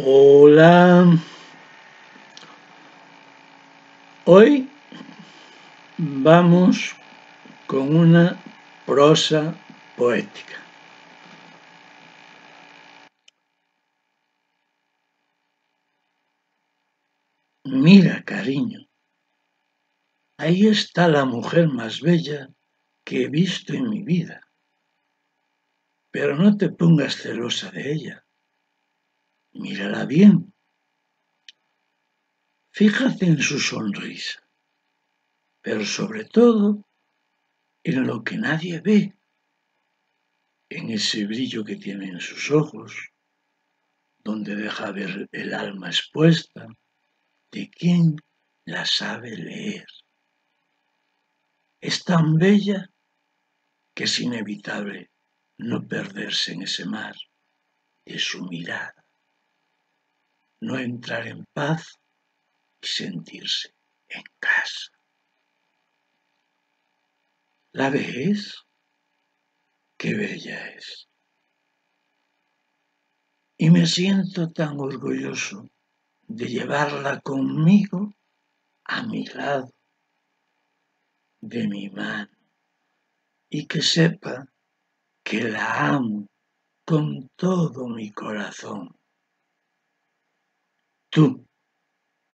Hola. Hoy vamos con una prosa poética. Mira, cariño, ahí está la mujer más bella que he visto en mi vida. Pero no te pongas celosa de ella. Mírala bien. Fíjate en su sonrisa, pero sobre todo en lo que nadie ve, en ese brillo que tiene en sus ojos, donde deja ver el alma expuesta de quien la sabe leer. Es tan bella que es inevitable no perderse en ese mar de su mirada, no entrar en paz y sentirse en casa. ¿La ves? Qué bella es. Y me siento tan orgulloso de llevarla conmigo a mi lado, de mi mano, y que sepa que la amo con todo mi corazón. two.